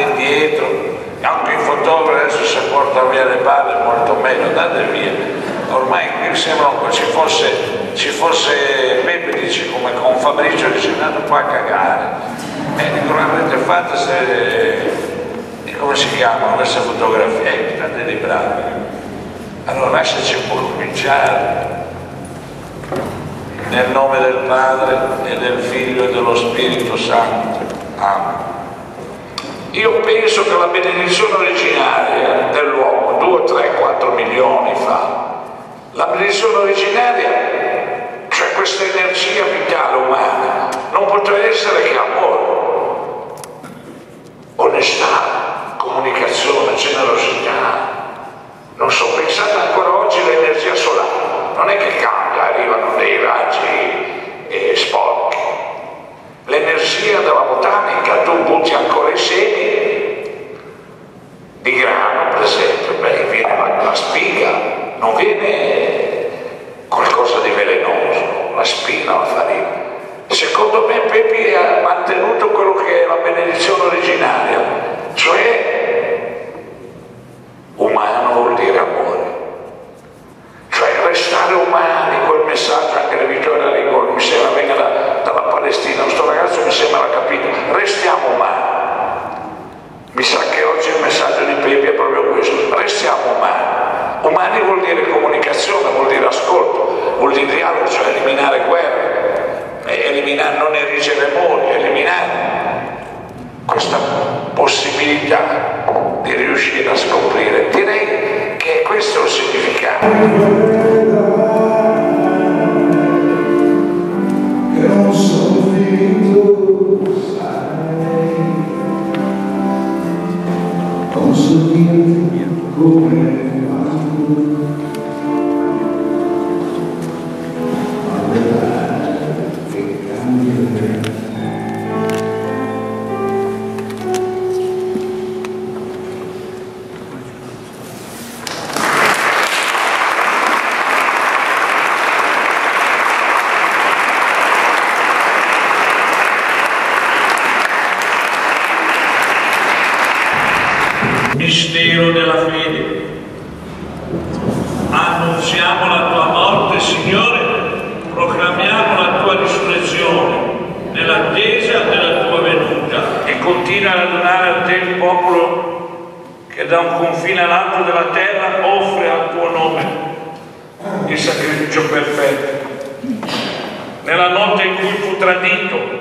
indietro, anche i fotografi adesso si portano via le palle molto meno, andate via. Ormai mi sembra che ci fosse, ci fosse Peppe dice come con Fabrizio dice andate po' a cagare. E dico l'avete fatta se come si chiamano queste fotografie? Eh, state dei bravi. Allora lasciaci un cominciare. Nel nome del Padre e del Figlio e dello Spirito Santo. Amen. Io penso che la benedizione originaria dell'uomo, 2, 3, 4 milioni fa, la benedizione originaria, cioè questa energia vitale umana, non potrà essere che amore, onestà, comunicazione, generosità. Non so, pensate ancora oggi all'energia solare, non è che cambia, arrivano dei raggi eh, sporchi. L'energia della butti ancora i semi di grano, per esempio, beh, viene la, la spiga, non viene qualcosa di velenoso, la spina, la farina. Secondo me Pepi ha mantenuto quello che è la benedizione originaria, cioè umano vuol dire amore. Cioè restare umani, quel messaggio anche di Vittorio Rigolo, mi sembra venga da, dalla Palestina, questo ragazzo mi sembra l'ha capito, restiamo umani. Mi sa che oggi il messaggio di Pepi è proprio questo, restiamo umani. Umani vuol dire comunicazione, vuol dire ascolto, vuol dire dialogo, cioè eliminare guerre, eliminare, non erigere muri, eliminare questa possibilità di riuscire a scoprire. Direi che questo è il significato. consumirti come amo, Mistero della fede. Annunziamo la tua morte, Signore, proclamiamo la tua risurrezione nell'attesa della tua venuta e continua ad adunare a te il popolo che da un confine all'altro della terra offre al tuo nome il sacrificio perfetto. Nella notte in cui fu tradito,